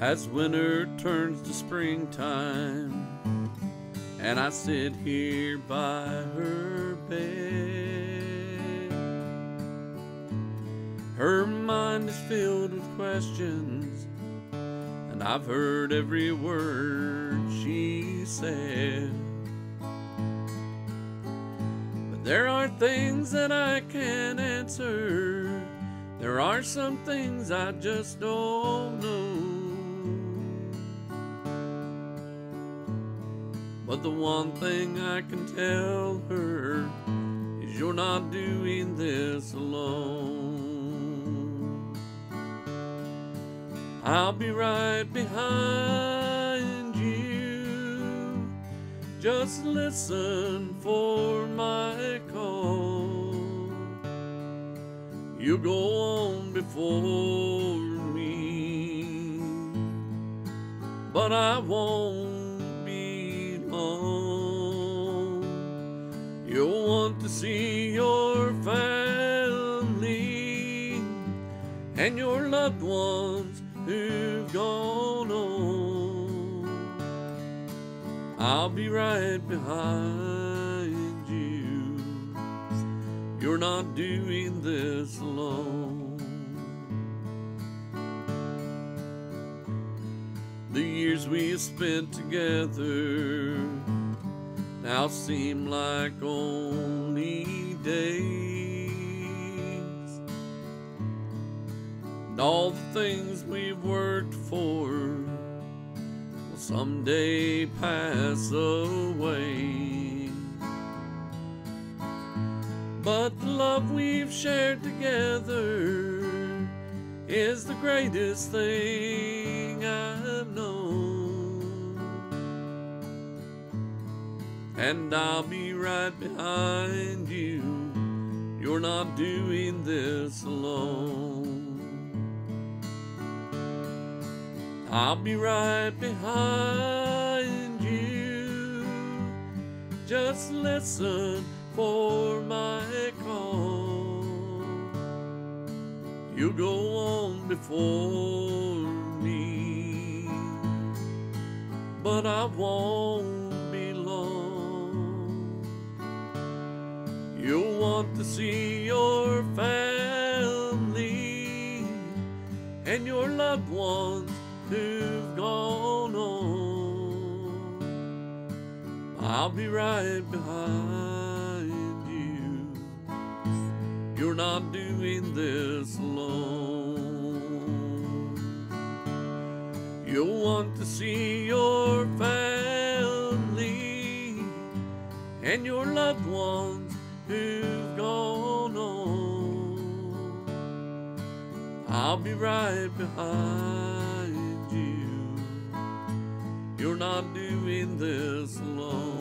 as winter turns to springtime, and I sit here by her bed. Her mind is filled with questions, and I've heard every word she said. But there are things that I can't answer. There are some things I just don't know. But the one thing I can tell her is you're not doing this alone. I'll be right behind you. Just listen for my call. You go on before me, but I won't long. You'll want to see your family and your loved ones who've gone on. I'll be right behind you. You're not doing this alone. The years we have spent together now seem like only days. And all the things we've worked for will someday pass away. But the love we've shared together is the greatest thing I've known. And I'll be right behind you. You're not doing this alone. I'll be right behind you. Just listen for my call. You go on before me, but I won't be long. You'll want to see your family and your loved ones who've gone on. I'll be right behind. You're not doing this alone. You'll want to see your family and your loved ones who've gone on. I'll be right behind you. You're not doing this alone.